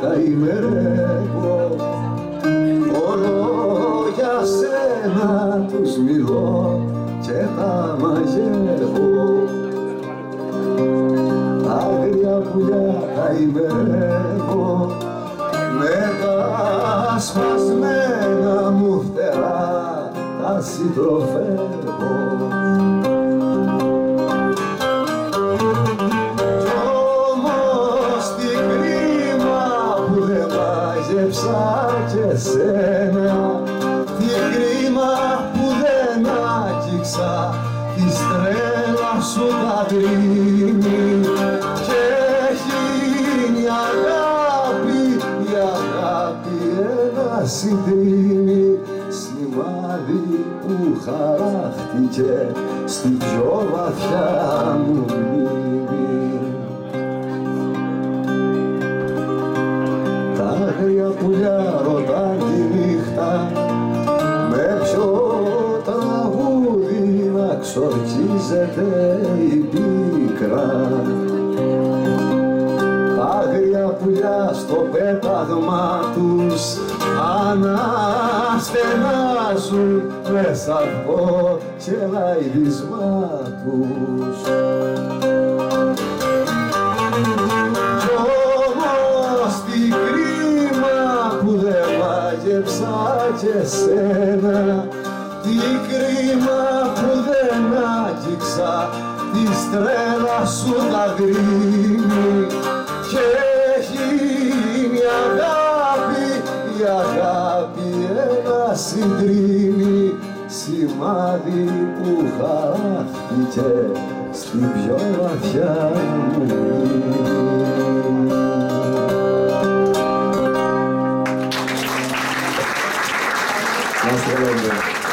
καημερεύω Όλο για σένα τους μιλώ και τα μαζεύω. Άγρια πουλιά καημερεύω με τα σπασμένα μου φτερά τα συντροφεύω μάζεψα και σένα τι κρίμα που δεν άγγιξα τη στρέλα σου τα δίνει και έχει η αγάπη, η αγάπη ένα συντρίμι. Σημάδι που χαράχτηκε στην πιο βαθιά μου άγρια πουλιά ρωτά τη νύχτα. Με ποιο τραγούδι να ξορκίζεται η πίκρα. Άγρια πουλιά στο πέταγμα τους αναστενάζουν με σαρκό και λαϊδισμά τους μάγεψα και σένα τι κρίμα που δεν άγγιξα τη στρέλα σου τα γκρίνη και έχει η αγάπη, η αγάπη ένα συντρίμι. Σημάδι που χαράχτηκε στην πιο βαθιά μου Gracias,